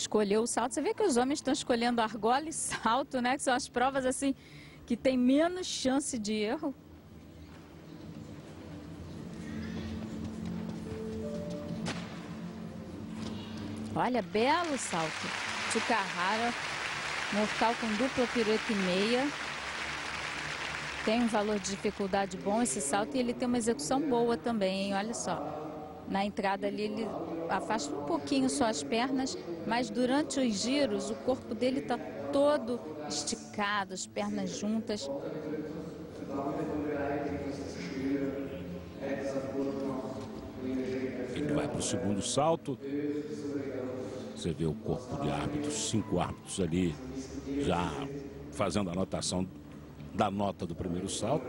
escolheu o salto. Você vê que os homens estão escolhendo argola e salto, né? Que são as provas assim que tem menos chance de erro. Olha, belo salto. Tsukahara, mortal com dupla pirueta e meia. Tem um valor de dificuldade bom esse salto e ele tem uma execução boa também, hein? Olha só. Na entrada ali ele afasta um pouquinho só as pernas, mas durante os giros o corpo dele está todo esticado, as pernas juntas. Ele vai para o segundo salto. Você vê o corpo de árbitros, cinco árbitros ali já fazendo a anotação da nota do primeiro salto.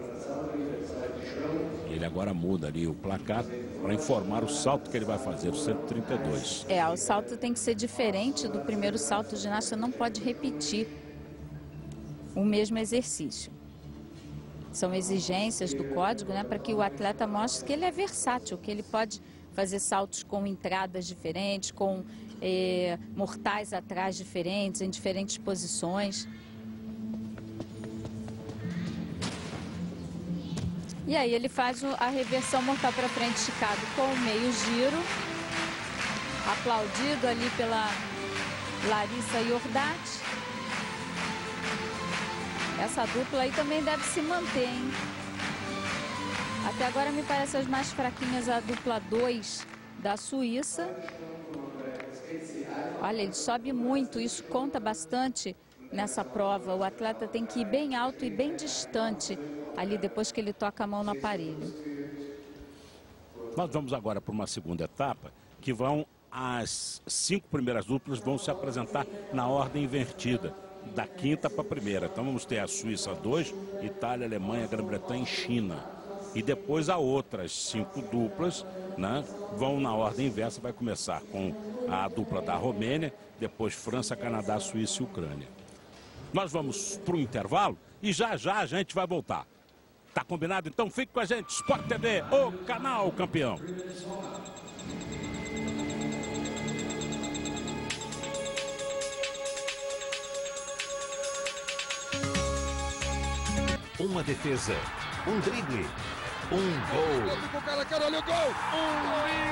Ele agora muda ali o placar para informar o salto que ele vai fazer, o 132. É, o salto tem que ser diferente do primeiro salto. O ginasta não pode repetir o mesmo exercício. São exigências do código, né, para que o atleta mostre que ele é versátil, que ele pode fazer saltos com entradas diferentes, com é, mortais atrás diferentes, em diferentes posições. E aí ele faz a reversão mortal para frente esticado com o meio giro. Aplaudido ali pela Larissa Iordati. Essa dupla aí também deve se manter, hein? Até agora me parece as mais fraquinhas a dupla 2 da Suíça. Olha, ele sobe muito, isso conta bastante nessa prova. O atleta tem que ir bem alto e bem distante ali depois que ele toca a mão no aparelho. Nós vamos agora para uma segunda etapa, que vão as cinco primeiras duplas vão se apresentar na ordem invertida, da quinta para a primeira. Então vamos ter a Suíça 2, Itália, Alemanha, Grã-Bretanha e China. E depois a outras cinco duplas né, vão na ordem inversa, vai começar com a dupla da Romênia, depois França, Canadá, Suíça e Ucrânia. Nós vamos para o intervalo e já já a gente vai voltar. Tá combinado? Então fique com a gente. Sport TV, o canal campeão. Uma defesa, um drible, um gol. O cara, cara, olha o gol! Um